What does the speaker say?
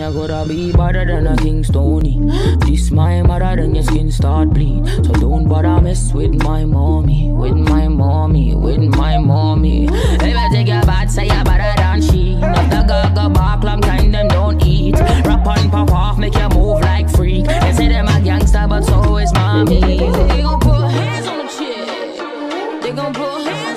you gotta be better than a king stony. This my mother, then your skin start bleed. So don't bother mess with my mommy, with my mommy, with my mommy. If I take your bad, say you're better than she. Not the gaga bark, long kind them don't eat. Rap on, pop off, make you move like freak. They say them a gangster, but so is mommy. They gon' put hands on the chick. They gon' put hands.